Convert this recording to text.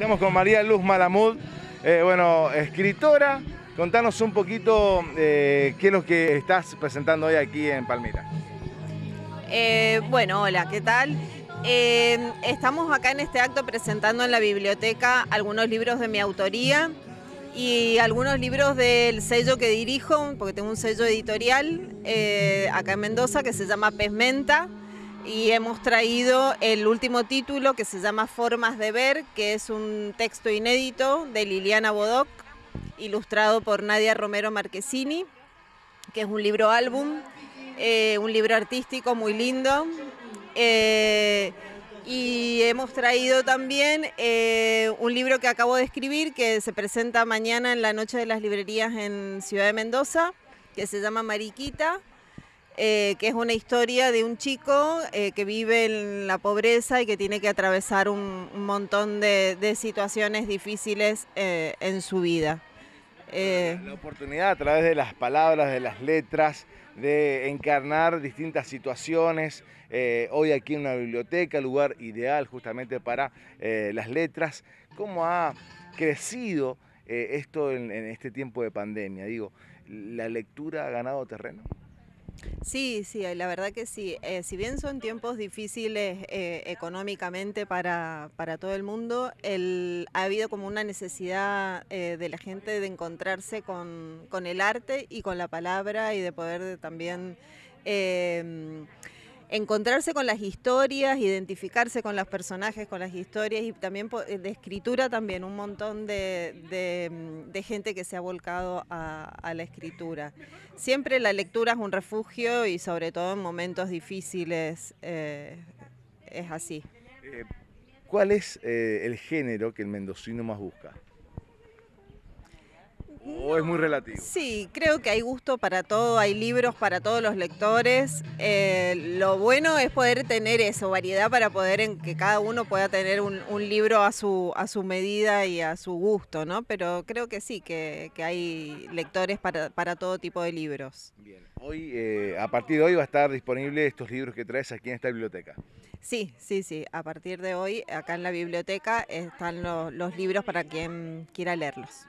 Estamos con María Luz Malamud, eh, bueno, escritora. Contanos un poquito eh, qué es lo que estás presentando hoy aquí en Palmira. Eh, bueno, hola, ¿qué tal? estamos acá en este acto presentando en la biblioteca algunos libros de mi autoría y algunos libros del sello que dirijo, porque tengo un sello editorial acá en Mendoza que se llama Pesmenta y hemos traído el último título que se llama Formas de Ver, que es un texto inédito de Liliana Bodoc, ilustrado por Nadia Romero Marquesini, que es un libro álbum, eh, un libro artístico muy lindo. Eh, y hemos traído también eh, un libro que acabo de escribir, que se presenta mañana en la Noche de las Librerías en Ciudad de Mendoza, que se llama Mariquita eh, que es una historia de un chico eh, que vive en la pobreza y que tiene que atravesar un, montón de, situaciones difíciles eh, en su vida. La oportunidad a través de las palabras, de las letras, de encarnar distintas situaciones. hoy aquí en una biblioteca, lugar ideal justamente para las letras. ¿Cómo ha crecido esto en, en este tiempo de pandemia? Digo, ¿la lectura ha ganado terreno? Sí, sí, la verdad que sí. Eh, si bien son tiempos difíciles eh, económicamente para, todo el mundo, ha habido como una necesidad eh, de la gente de encontrarse con, con, el arte y con la palabra y de poder también encontrarse con las historias, identificarse con los personajes, con las historias y también eh, de escritura también, un montón de, mm, gente que se ha volcado a, la escritura. Siempre la lectura es un refugio y sobre todo en momentos difíciles eh, es así. Eh, ¿Cuál es el género que el mendocino más busca? ¿O es muy relativo? Sí, creo que hay gusto para todo, hay libros para todos los lectores. Eh, lo bueno es poder tener eso, variedad para poder en que cada uno pueda tener un, libro a su, a su medida y a su gusto, ¿no? Pero creo que sí, que, hay lectores para, todo tipo de libros. Bien, hoy, eh, a partir de hoy va a estar disponible estos libros que traes aquí en esta biblioteca. Sí, sí, sí. A partir de hoy, acá en la biblioteca están los libros para quien quiera leerlos.